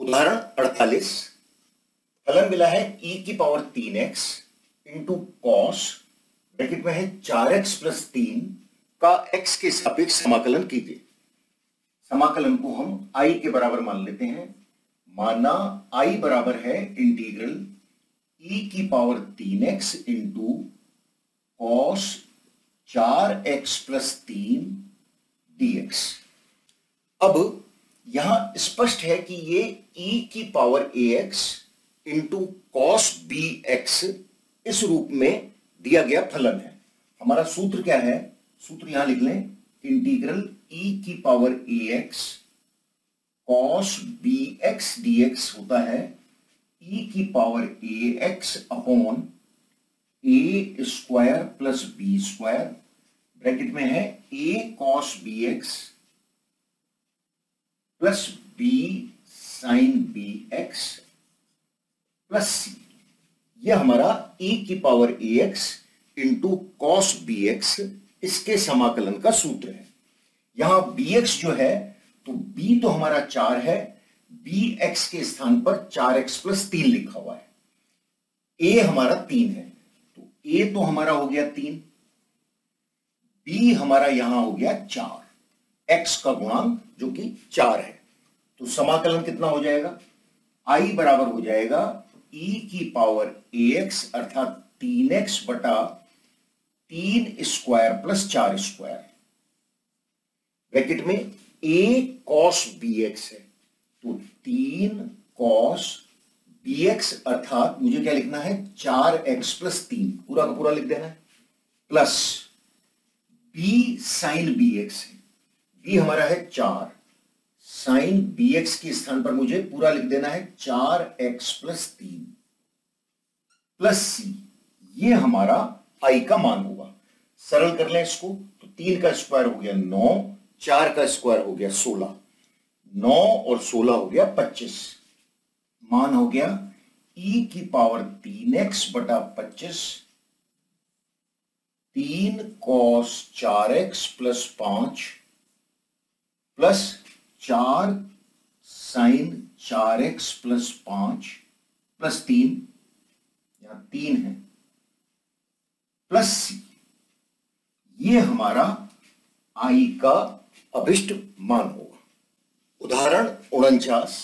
उदाहरण 48 फलन मिला है e की पावर तीन एक्स इंटू कॉस ब्रैकेट में है चार एक्स प्लस तीन का x के सापेक्ष समाकलन कीजिए। समाकलन को हम i के बराबर मान लेते हैं। माना i बराबर है इंटीग्रल e की पावर तीन एक्स इंटू कॉस चार एक्स प्लस तीन dx अब यहाँ स्पष्ट है कि ये e की power a x into cos b x इस रूप में दिया गया फलन है। हमारा सूत्र क्या है? सूत्र यहाँ लिख लें। इंटीग्रल e की power a x cos b x d x होता है। e की power a x upon a square plus b square bracket में है a cos b x plus b sine b x plus c यह हमारा e की power a x into cos b x इसके समाकलन का सूत्र है। यहाँ बी एक्स जो है तो b तो हमारा चार है। बी एक्स के स्थान पर चार एक्स प्लस तीन लिखा हुआ है। A हमारा तीन है। तो a तो हमारा हो गया तीन। B हमारा यहाँ हो गया चार। X का गुणांक जो कि चार है। तो समाकलन कितना हो जाएगा? I बराबर हो जाएगा e की पावर ए एक्स अर्थात तीन एक्स बटा तीन स्क्वायर प्लस चार स्क्वायर ब्रैकेट में a कॉस बी एक्स है। तो तीन कॉस बी एक्स अर्थात मुझे क्या लिखना है? चार एक्स प्लस तीन। पूरा का पूरा लिख देना है। Plus b sine b x है। बी हमारा है चार। साइन बी एक्स के स्थान पर मुझे पूरा लिख देना है चार एक्स प्लस तीन प्लस सी ये हमारा आई का मान होगा। सरल कर लें इसको। तो तीन का स्क्वायर हो गया नौ, चार का स्क्वायर हो गया सोलह। नौ और सोलह हो गया पच्चीस। मान हो गया ई की पावर तीन एक्स बटा पच्चीस। तीन कॉस चार एक्स प्लस पाँच। प्लस चार साइन चार एक्स प्लस पाँच प्लस तीन, यहाँ तीन है प्लस सी ये हमारा आई का अभिष्ट मान होगा। उदाहरण उनचास,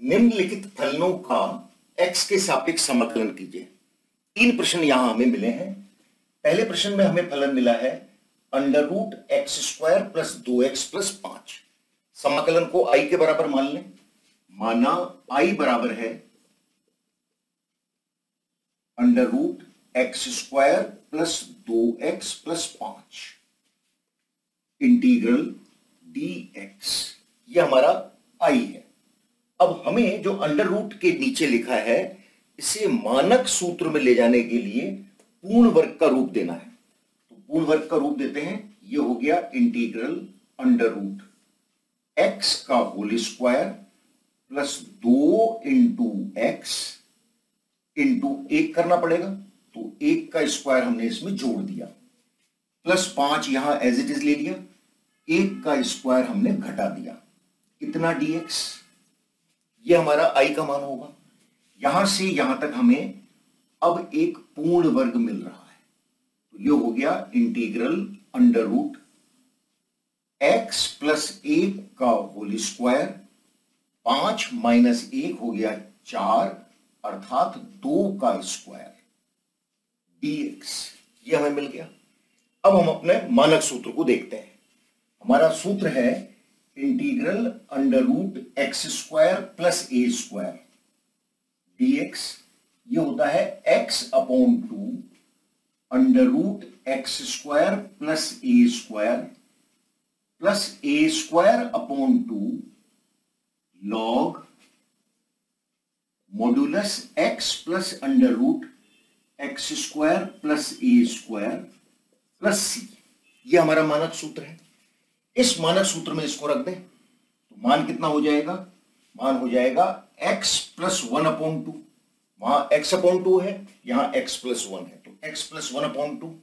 निम्नलिखित फलनों का एक्स के सापेक्ष समाकलन कीजिए। तीन प्रश्न यहाँ हमें मिले हैं। पहले प्रश्न में हमें फलन मिला है under root x square plus दो एक्स प्लस पाँच। समाकलन को आई के बराबर मान लें। माना आई बराबर है under root x square plus दो एक्स प्लस पाँच। इंटीग्रल डी एक्स यह हमारा आई है। अब हमें जो अंडर रूट के नीचे लिखा है, इसे मानक सूत्र में ले जाने के लिए पूर्ण वर्ग का रूप देना है। पूर्ण वर्ग का रूप देते हैं, ये हो गया इंटीग्रल अंडर रूट एक्स का होल स्क्वायर प्लस दो इंटू एक्स इंटू एक करना पड़ेगा तो एक का स्क्वायर हमने इसमें जोड़ दिया। प्लस पाँच यहाँ एज इट इज़ ले लिया, एक का स्क्वायर हमने घटा दिया। कितना डीएक्स ये हमारा आई का मान होगा। यहाँ से यहाँ तक हमें अब एक पूर्ण वर्ग मिल रहा है। ये हो गया integral under root x plus एक का होल स्क्वायर पाँच माइनस एक हो गया चार, अर्थात दो का स्क्वायर डीएक्स ये हमें मिल गया। अब हम अपने मानक सूत्र को देखते हैं। हमारा सूत्र है integral under root x square plus a square d x ये होता है x upon two under root x square plus a square plus a square upon two log modulus x plus under root x square plus a square plus c ये हमारा मानक सूत्र है। इस मानक सूत्र में इसको रख दें तो मान कितना हो जाएगा? मान हो जाएगा x plus one upon two वहाँ एक्स अपॉन टू है, यहाँ एक्स प्लस वन है। X plus one upon two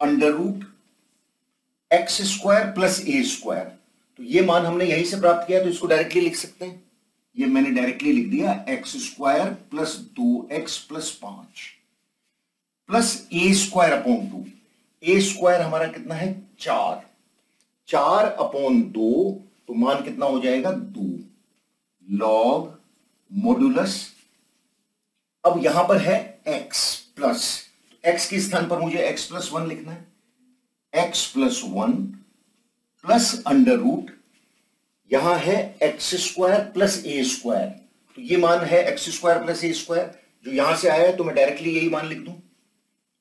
under root x square plus a square तो ये मान हमने यहीं से प्राप्त किया तो इसको डायरेक्टली लिख सकते हैं। ये मैंने डायरेक्टली लिख दिया एक्स स्क्वायर प्लस दो एक्स प्लस पाँच plus a square upon two a square हमारा कितना है? चार। चार अपॉन दो तो मान कितना हो जाएगा? दो। लॉग मोडुलस अब यहाँ पर है x प्लस एक्स के स्थान पर मुझे x प्लस वन लिखना है। X plus one plus under root यहाँ है x square plus a square तो ये मान है x square plus a square जो यहाँ से आया है तो मैं डायरेक्टली यही मान लिख दूँ।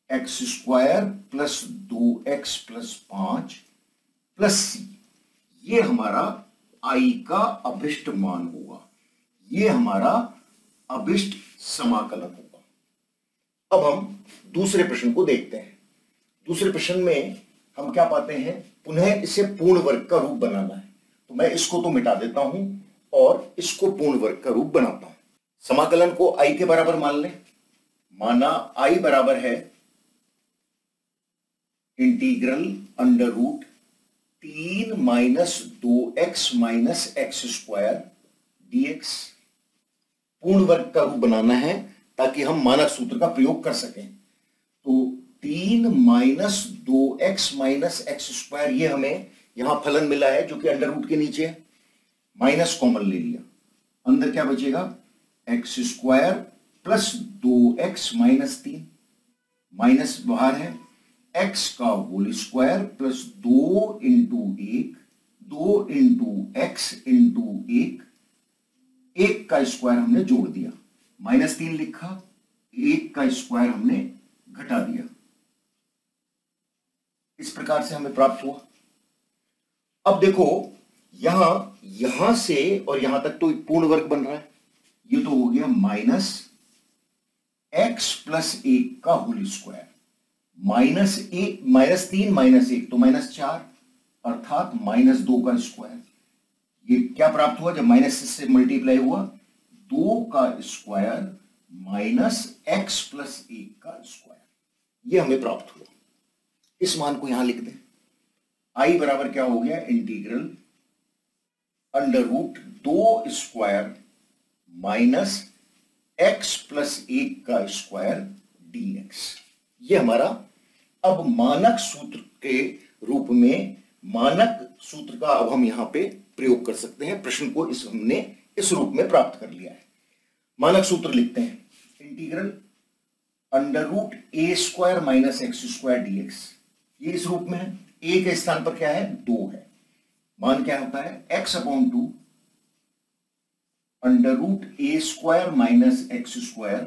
एक्स स्क्वायर प्लस दो एक्स प्लस पाँच प्लस सी ये हमारा आई का अभिष्ट मान होगा। ये हमारा अभिष्ट समाकलन होगा। अब हम दूसरे प्रश्न को देखते हैं। दूसरे प्रश्न में हम क्या पाते हैं? पुनः इसे पूर्ण वर्ग का रूप बनाना है। तो मैं इसको तो मिटा देता हूँ और इसको पूर्ण वर्ग का रूप बनाता हूँ। समाकलन को आई के बराबर मान लें। माना आई बराबर है इंटीग्रल अंडर रूट तीन माइनस दो x minus x square d x पूर्ण वर्ग का रूप बनाना है। ताकि हम मानक सूत्र का प्रयोग कर सकें। तो तीन माइनस दो एक्स माइनस एक्स स्क्वायर, ये हमें यहाँ फलन मिला है जो कि अंडर रूट के नीचे है। माइनस कॉमन ले लिया। अंदर क्या बचेगा? एक्स स्क्वायर प्लस दो एक्स माइनस तीन। माइनस बाहर है। एक्स का होल स्क्वायर प्लस दो इंटू एक, दो इंटू एक्स इंटू एक। एक का स्क्वायर हमने जोड़ दिया। माइनस तीन लिखा, एक का स्क्वायर हमने घटा दिया। इस प्रकार से हमें प्राप्त हुआ। अब देखो, यहाँ यहाँ से और यहाँ तक तो पूर्ण वर्ग बन रहा है। ये तो हो गया माइनस एक्स प्लस एक का होल स्क्वायर माइनस एक, माइनस तीन, माइनस एक तो माइनस चार, अर्थात माइनस दो का स्क्वायर ये क्या प्राप्त हुआ? जब माइनस से मल्टीप्लाई हुआ दो का स्क्वायर माइनस एक्स प्लस एक का स्क्वायर। ये हमें प्राप्त हुआ। इस मान को यहाँ लिख दें। आई बराबर क्या हो गया? इंटीग्रल अंडर रूट दो स्क्वायर माइनस एक्स प्लस एक का स्क्वायर डी एक्स ये हमारा अब मानक सूत्र के रूप में मानक सूत्र का अब हम यहाँ पे प्रयोग कर सकते हैं। प्रश्न को इस हमने इस रूप में प्राप्त कर लिया है। मानक सूत्र लिखते हैं। Integral under root a square minus x square d x ये इस रूप में है। ए के स्थान पर क्या है? दो है। मान क्या होता है? X upon two under root a square minus x square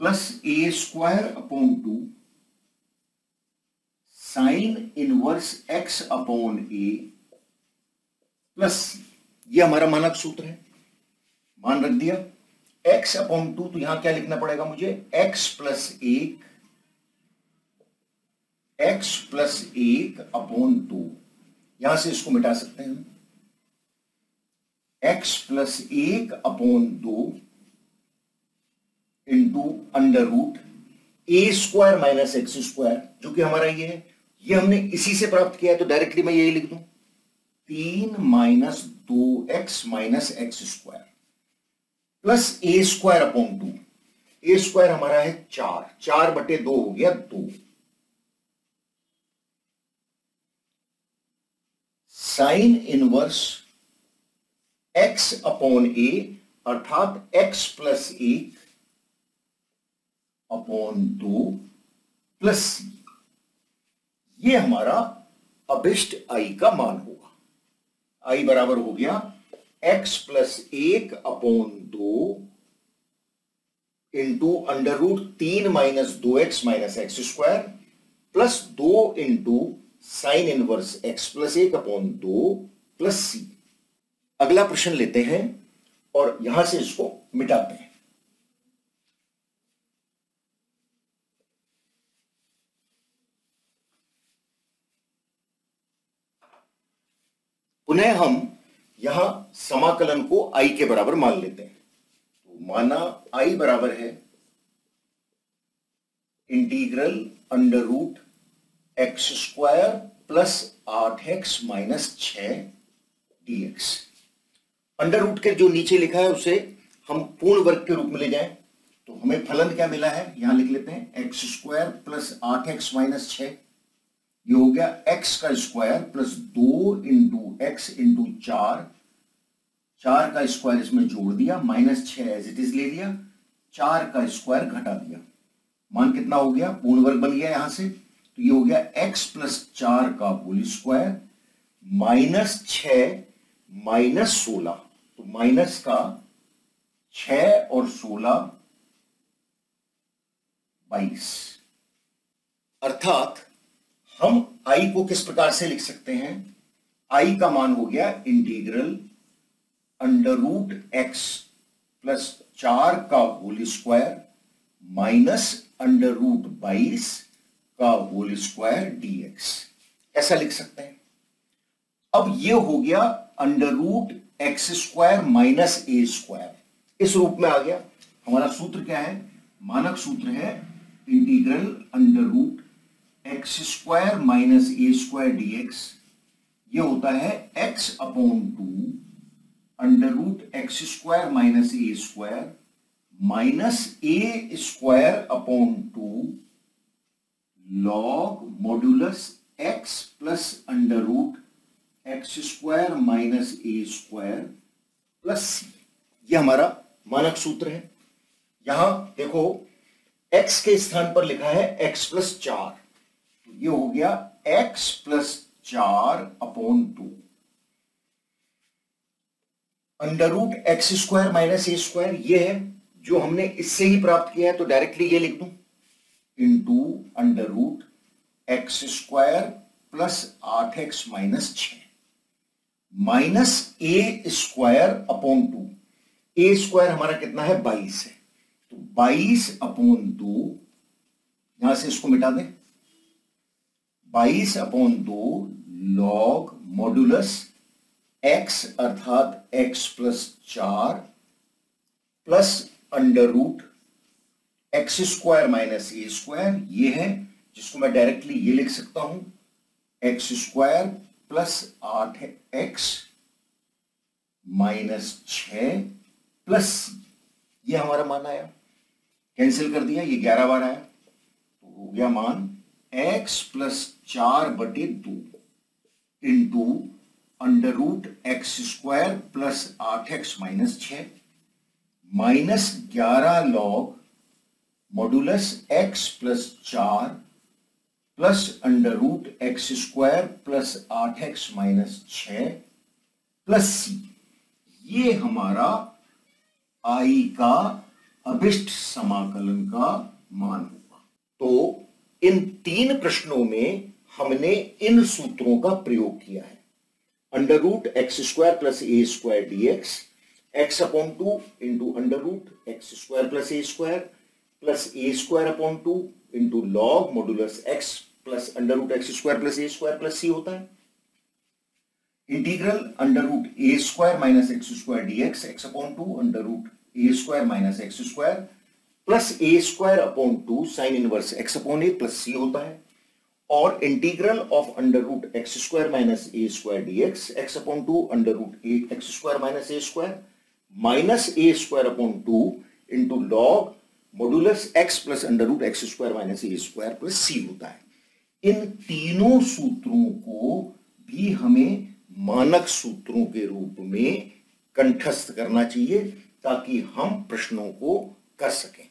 plus a square upon two sine inverse x upon a plus ये हमारा मानक सूत्र है। मान रख दिया। एक्स अपॉन टू तो यहाँ क्या लिखना पड़ेगा मुझे? एक्स प्लस एक एक्स प्लस एक अपॉन टू यहाँ से इसको मिटा सकते हैं एक्स प्लस एक अपॉन दो into under root a square minus x square जो कि हमारा ये है। ये हमने इसी से प्राप्त किया है तो डायरेक्टली मैं यही लिख दू। तीन माइनस दो x minus x square plus a square upon two a square हमारा है चार. चार बटे दो हो गया दो. Sine inverse x upon a अर्थात एक्स प्लस एक अपॉन दो प्लस ये हमारा अभिष्ट आई का मान होगा. आई बराबर हो गया एक्स प्लस एक अपॉन दो इंटू अंडर रूट तीन माइनस दो x minus x square plus दो into sine inverse x plus एक अपॉन दो प्लस सी अगला प्रश्न लेते हैं और यहाँ से इसको मिटाते हैं। पुनः हम यहाँ समाकलन को आई के बराबर मान लेते हैं। तो माना आई बराबर है integral under root x square plus आठ एक्स माइनस छ डी एक्स अंडर रूट के जो नीचे लिखा है, उसे हम पूर्ण वर्ग के रूप में ले जाए। तो हमें फलन क्या मिला है? यहाँ लिख लेते हैं एक्स स्क्वायर प्लस आठ एक्स माइनस छ। ये हो गया एक्स का स्क्वायर प्लस दो इंटू एक्स इंटू चार। चार का स्क्वायर इसमें जोड़ दिया माइनस छ एज इट इज़ ले लिया। चार का स्क्वायर घटा दिया। मान कितना हो गया? पूर्ण वर्ग बन गया यहाँ से। तो ये हो गया एक्स प्लस चार का होल स्क्वायर माइनस छ माइनस सोलह। तो माइनस का छ और सोलह बाईस। अर्थात हम आई को किस प्रकार से लिख सकते हैं? आई का मान हो गया integral under root x plus चार का whole square minus under root बाईस का होल स्क्वायर डीएक्स ऐसा लिख सकते हैं। अब ये हो गया under root x square minus a square इस रूप में आ गया। हमारा सूत्र क्या है? मानक सूत्र है integral under root x square minus a square dx ये होता है x upon two under root x square minus a square minus a square upon two log modulus x plus under root x square minus a square plus ये हमारा मानक सूत्र है। यहाँ देखो, x के स्थान पर लिखा है x प्लस चार। ये हो गया x प्लस चार upon two under root x square minus a square ये है जो हमने इससे ही प्राप्त किया है तो डायरेक्टली ये लिख दू। Into under root x square plus आठ एक्स माइनस छ minus a square upon two a square हमारा कितना है? बाईस है। तो बाईस अपॉन दो यहाँ से इसको मिटा दें। बाईस अपॉन दो लॉग मॉड्यूलस एक्स अर्थात एक्स प्लस चार plus under root x square minus a square ये है, जिसको मैं डायरेक्टली ये लिख सकता हूँ। एक्स स्क्वायर प्लस आठ है एक्स माइनस छ प्लस ये हमारा मान आया। कैंसिल कर दिया, ये ग्यारह बार आया। तो हो गया मान एक्स प्लस चार बटे दो into under root x square plus आठ एक्स माइनस छ माइनस ग्यारह लॉग मॉडुलस एक्स प्लस चार plus under root x square plus आठ एक्स माइनस छ प्लस सी ये हमारा आई का अभिष्ट समाकलन का मान होगा। तो इन तीन प्रश्नों में हमने इन सूत्रों का प्रयोग किया है। Under root x square plus a square d x x upon two into under root x square plus a square plus a square upon two into log modulus x plus under root x square plus a square plus C होता है। Integral under root a square minus x square dx x upon two under root a square minus x square plus a square upon two sine inverse x upon a plus C होता है। और integral of under root x square minus a square d x x upon two under root x square minus a square minus a square upon two into log modulus x plus under root x square minus a square plus C होता है। इन तीनों सूत्रों को भी हमें मानक सूत्रों के रूप में कंठस्थ करना चाहिए ताकि हम प्रश्नों को कर सकें।